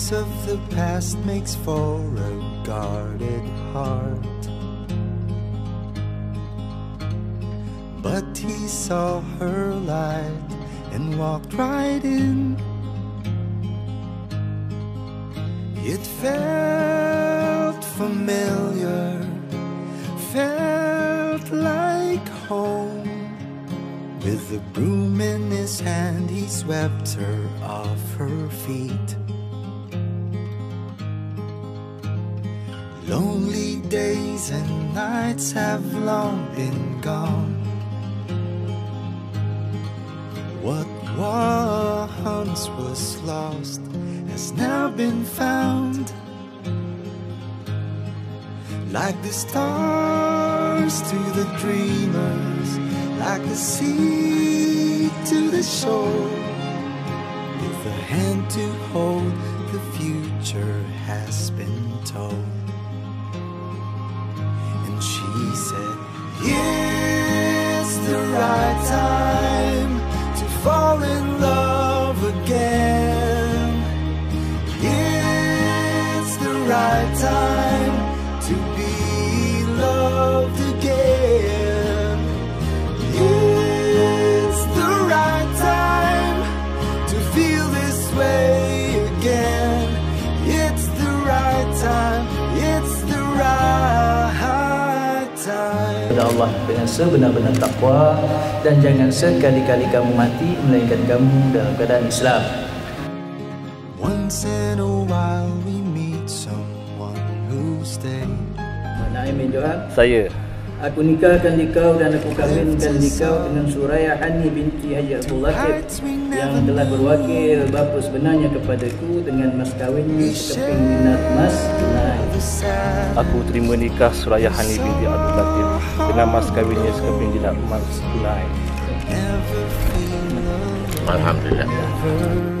Memories of the past makes for a guarded heart. But he saw her light and walked right in. It felt familiar, felt like home. With a broom in his hand, he swept her off her feet. Lonely days and nights have long been gone. What once was lost has now been found. Like the stars to the dreamers, like the sea to the shore. With a hand to hold, the future has been told. To be loved again. It's the right time to feel this way again. It's the right time. It's the right time. kepada Allah dengan sebenar-benar takwa dan jangan sekali-kali kamu mati melainkan kamu dalam keadaan Islam. Once in a while we meet someone who. Naim bin Johan, Saya aku nikahkan dikau dan aku kahwinkan dikau dengan Suraya Hani binti Haji Abdul Latif yang telah berwakil bapa sebenarnya kepadaku dengan mas kahwinnya sekeping dinar emas tunai. Aku terima nikah Suraya Hani binti Abdul Latif dengan mas kawinnya sekeping dinar emas tunai. Alhamdulillah.